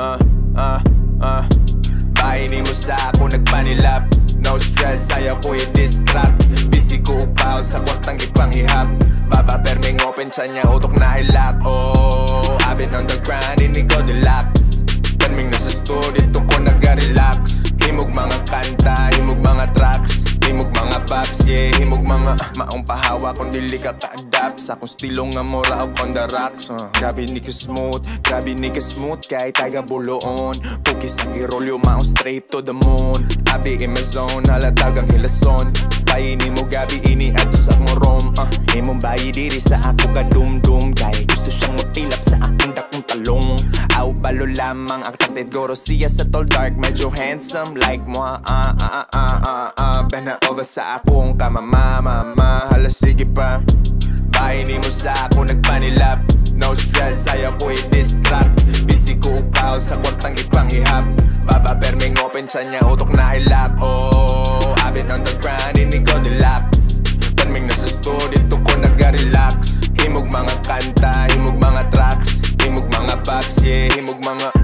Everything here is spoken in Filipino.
Uh, uh, uh. Bahini mo sa ako nagpanilap. No stress, ayaw ko i-distract. Busy ko upaw sa kwartang ipanghihap Baba perming open sa niya utok na hilat Oh, I've been on the grind, hindi ko dilap Pops, yeah Himog mga uh, maong pahawa kung dili ka ka-adapt Sa akong stilong nga mura up on the rocks uh. Grabe ni ka smooth, grabe ni ka smooth Kay taga buloon Cookies ang irolyo, maong straight to the moon Abi in my zone, halatagang hilason Paini mo gabi ini ato sa akong rom uh. Imong bayi diri sa ako ka dum-dum Kay gusto siyang mutilap Palo lamang ang tatid Goro siya sa tall dark Medyo handsome like mo. Ah ah ah ah ah ah, ah Bena over sa akong kamamamama Hala sige pa Baini mo sa ako nagpanilap. No stress, ayaw ko i-distract Busy ko upaw sa kwartang ipanghihap. Baba perming open siya niya utok na hilak Oh, I've been on the grind, hindi ko dilap. Perming nasa store, dito ko nag-relax. Himog mga kanta, himog mga tracks. Himog mga pops, yeah, himog man up.